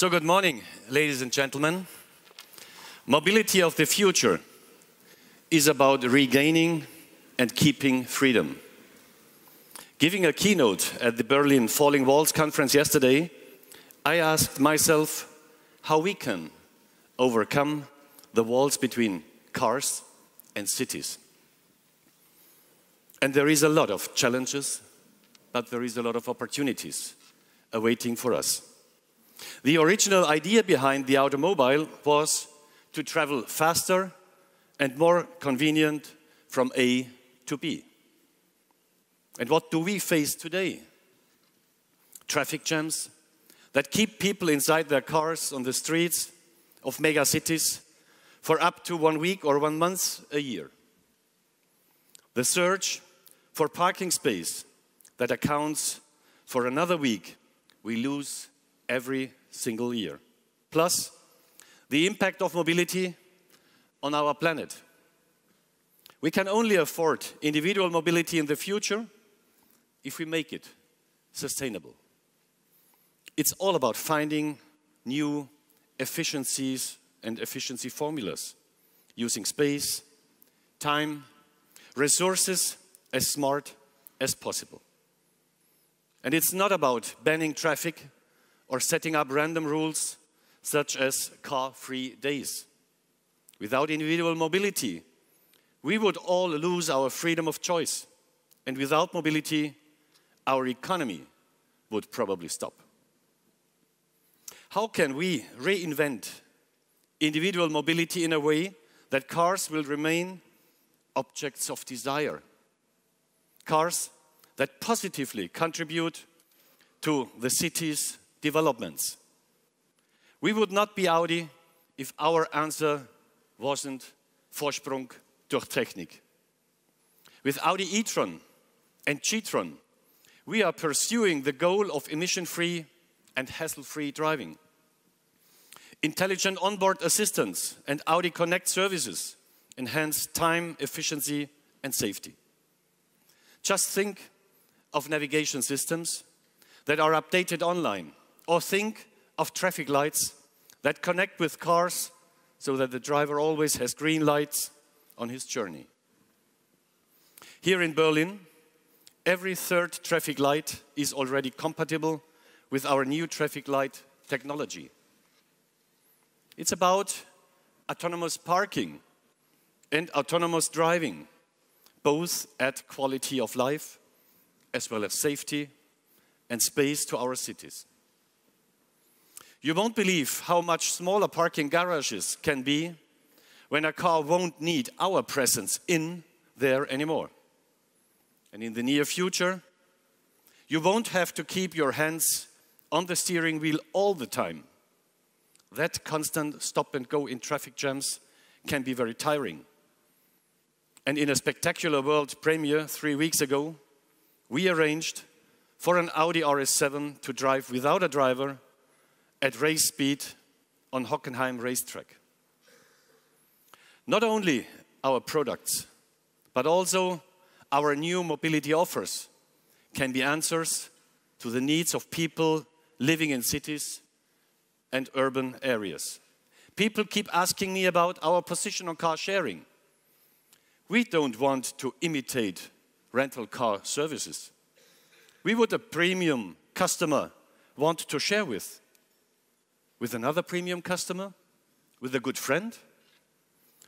So, good morning, ladies and gentlemen. Mobility of the future is about regaining and keeping freedom. Giving a keynote at the Berlin Falling Walls conference yesterday, I asked myself how we can overcome the walls between cars and cities. And there is a lot of challenges, but there is a lot of opportunities awaiting for us. The original idea behind the automobile was to travel faster and more convenient from A to B. And what do we face today? Traffic jams that keep people inside their cars on the streets of mega cities for up to one week or one month a year. The search for parking space that accounts for another week we lose every single year. Plus, the impact of mobility on our planet. We can only afford individual mobility in the future if we make it sustainable. It's all about finding new efficiencies and efficiency formulas, using space, time, resources as smart as possible. And it's not about banning traffic or setting up random rules such as car free days. Without individual mobility, we would all lose our freedom of choice. And without mobility, our economy would probably stop. How can we reinvent individual mobility in a way that cars will remain objects of desire? Cars that positively contribute to the city's developments. We would not be Audi if our answer wasn't Vorsprung durch Technik. With Audi e-tron and g-tron, we are pursuing the goal of emission-free and hassle-free driving. Intelligent onboard assistance and Audi Connect services enhance time, efficiency, and safety. Just think of navigation systems that are updated online, or think of traffic lights that connect with cars so that the driver always has green lights on his journey. Here in Berlin, every third traffic light is already compatible with our new traffic light technology. It's about autonomous parking and autonomous driving, both at quality of life as well as safety and space to our cities. You won't believe how much smaller parking garages can be when a car won't need our presence in there anymore. And in the near future, you won't have to keep your hands on the steering wheel all the time. That constant stop and go in traffic jams can be very tiring. And in a spectacular world premiere three weeks ago, we arranged for an Audi RS7 to drive without a driver at race speed on Hockenheim racetrack. Not only our products, but also our new mobility offers can be answers to the needs of people living in cities and urban areas. People keep asking me about our position on car sharing. We don't want to imitate rental car services. We would a premium customer want to share with? With another premium customer? With a good friend?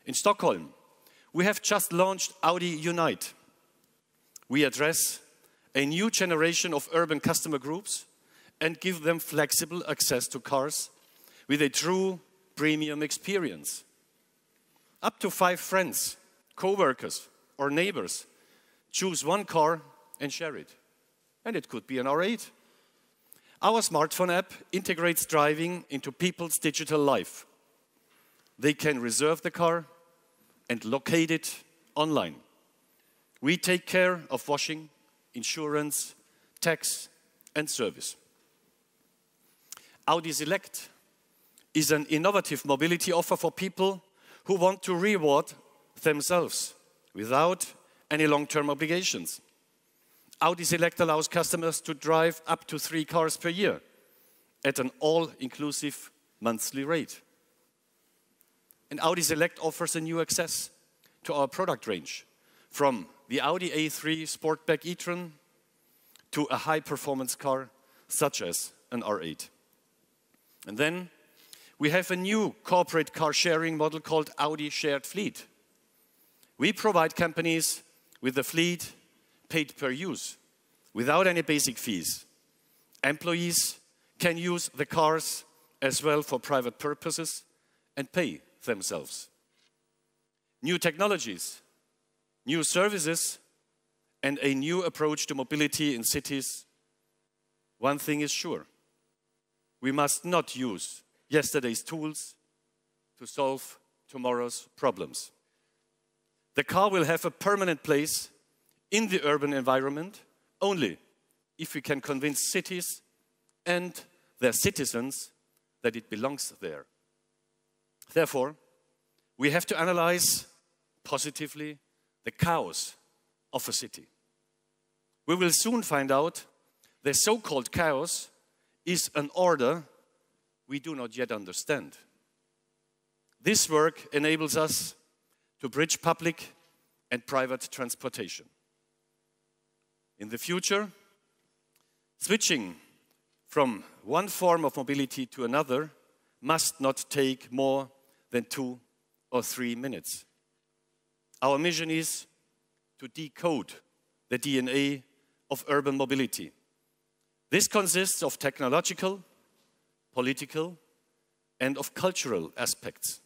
In Stockholm, we have just launched Audi Unite we address a new generation of urban customer groups and give them flexible access to cars with a true premium experience. Up to five friends, co-workers or neighbors choose one car and share it. And it could be an R8. Our smartphone app integrates driving into people's digital life. They can reserve the car and locate it online. We take care of washing, insurance, tax, and service. Audi Select is an innovative mobility offer for people who want to reward themselves without any long-term obligations. Audi Select allows customers to drive up to three cars per year at an all-inclusive monthly rate. And Audi Select offers a new access to our product range, from the Audi A3 Sportback e-tron to a high-performance car such as an R8. And then we have a new corporate car sharing model called Audi Shared Fleet. We provide companies with a fleet paid per use without any basic fees. Employees can use the cars as well for private purposes and pay themselves. New technologies, new services, and a new approach to mobility in cities. One thing is sure we must not use yesterday's tools to solve tomorrow's problems. The car will have a permanent place in the urban environment only if we can convince cities and their citizens that it belongs there. Therefore, we have to analyze positively the chaos of a city. We will soon find out the so called chaos is an order we do not yet understand. This work enables us to bridge public and private transportation. In the future, switching from one form of mobility to another must not take more than two or three minutes. Our mission is to decode the DNA of urban mobility. This consists of technological, political, and of cultural aspects.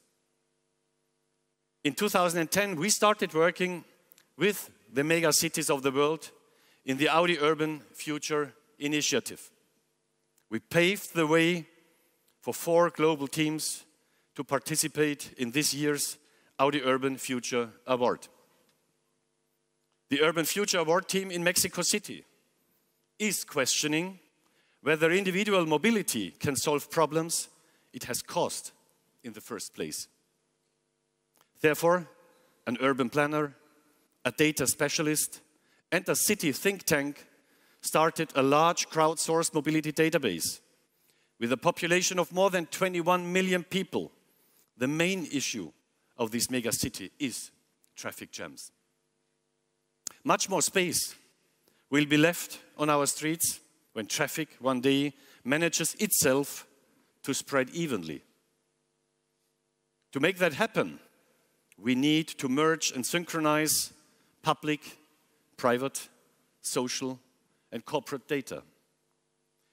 In 2010, we started working with the mega cities of the world in the Audi Urban Future Initiative. We paved the way for four global teams to participate in this year's Audi Urban Future Award. The Urban Future Award team in Mexico City is questioning whether individual mobility can solve problems it has caused in the first place. Therefore, an urban planner, a data specialist, and a city think tank started a large crowdsourced mobility database. With a population of more than 21 million people, the main issue of this mega city is traffic jams. Much more space will be left on our streets when traffic one day manages itself to spread evenly. To make that happen, we need to merge and synchronize public, private, social, and corporate data.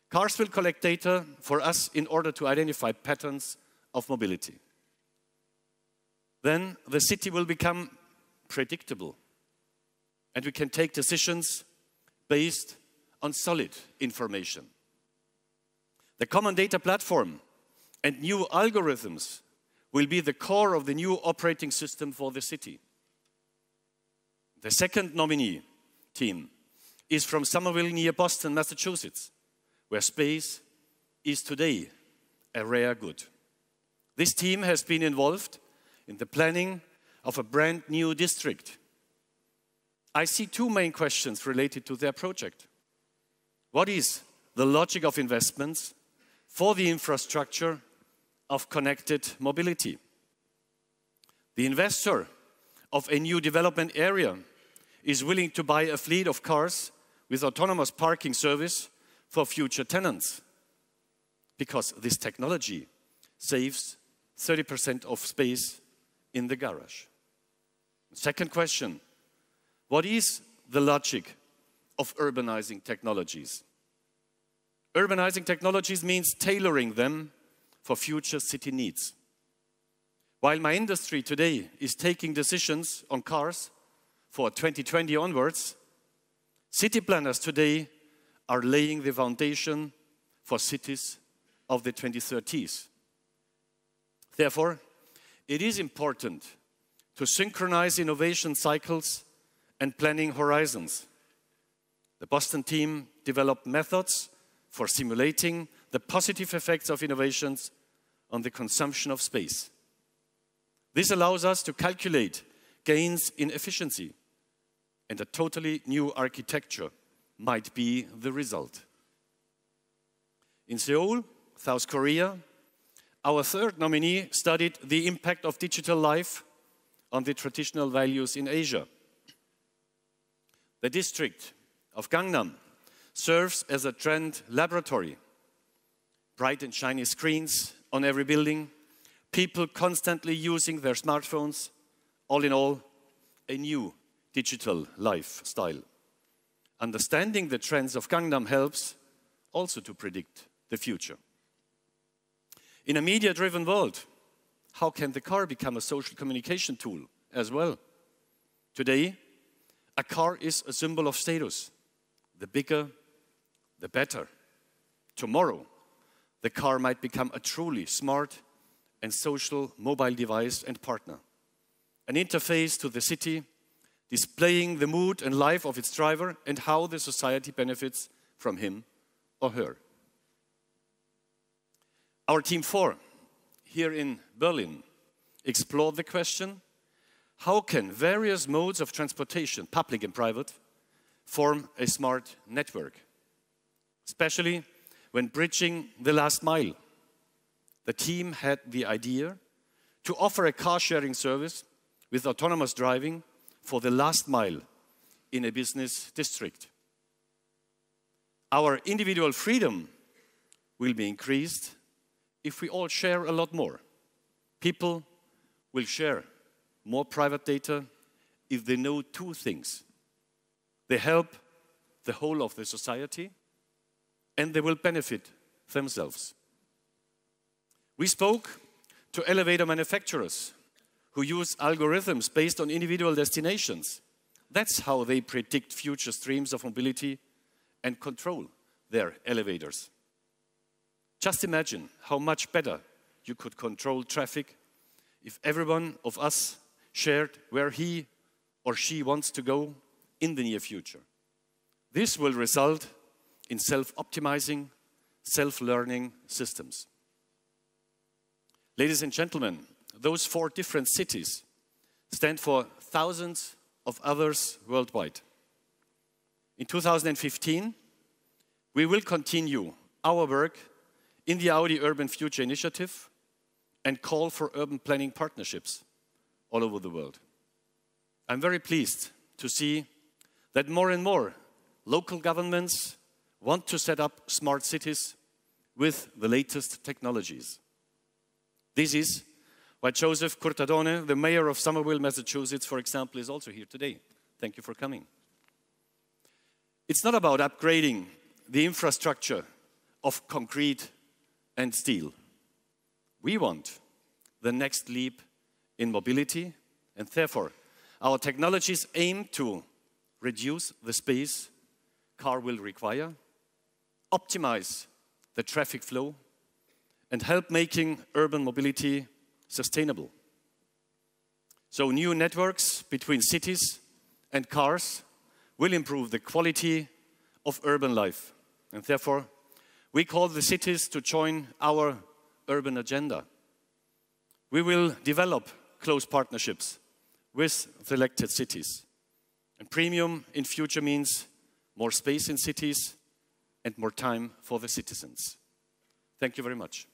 Cars will collect data for us in order to identify patterns of mobility. Then the city will become predictable and we can take decisions based on solid information. The common data platform and new algorithms will be the core of the new operating system for the city. The second nominee team is from Somerville near Boston, Massachusetts, where space is today a rare good. This team has been involved in the planning of a brand new district. I see two main questions related to their project. What is the logic of investments for the infrastructure of connected mobility? The investor of a new development area is willing to buy a fleet of cars with autonomous parking service for future tenants because this technology saves 30% of space in the garage. Second question What is the logic of urbanizing technologies? Urbanizing technologies means tailoring them for future city needs. While my industry today is taking decisions on cars for 2020 onwards, city planners today are laying the foundation for cities of the 2030s. Therefore, it is important to synchronize innovation cycles and planning horizons. The Boston team developed methods for simulating the positive effects of innovations on the consumption of space. This allows us to calculate gains in efficiency, and a totally new architecture might be the result. In Seoul, South Korea. Our third nominee studied the impact of digital life on the traditional values in Asia. The district of Gangnam serves as a trend laboratory. Bright and shiny screens on every building, people constantly using their smartphones. All in all, a new digital lifestyle. Understanding the trends of Gangnam helps also to predict the future. In a media driven world, how can the car become a social communication tool as well? Today, a car is a symbol of status. The bigger, the better. Tomorrow, the car might become a truly smart and social mobile device and partner. An interface to the city, displaying the mood and life of its driver and how the society benefits from him or her. Our team four here in Berlin explored the question how can various modes of transportation, public and private, form a smart network, especially when bridging the last mile. The team had the idea to offer a car sharing service with autonomous driving for the last mile in a business district. Our individual freedom will be increased if we all share a lot more. People will share more private data if they know two things. They help the whole of the society and they will benefit themselves. We spoke to elevator manufacturers who use algorithms based on individual destinations. That's how they predict future streams of mobility and control their elevators. Just imagine how much better you could control traffic if everyone of us shared where he or she wants to go in the near future. This will result in self optimizing, self learning systems. Ladies and gentlemen, those four different cities stand for thousands of others worldwide. In 2015, we will continue our work in the Audi Urban Future Initiative and call for urban planning partnerships all over the world. I'm very pleased to see that more and more local governments want to set up smart cities with the latest technologies. This is why Joseph Curtatone, the mayor of Somerville, Massachusetts, for example, is also here today. Thank you for coming. It's not about upgrading the infrastructure of concrete and steel. We want the next leap in mobility, and therefore, our technologies aim to reduce the space car will require, optimize the traffic flow, and help making urban mobility sustainable. So new networks between cities and cars will improve the quality of urban life. And therefore, we call the cities to join our urban agenda. We will develop close partnerships with selected cities. And premium in future means more space in cities and more time for the citizens. Thank you very much.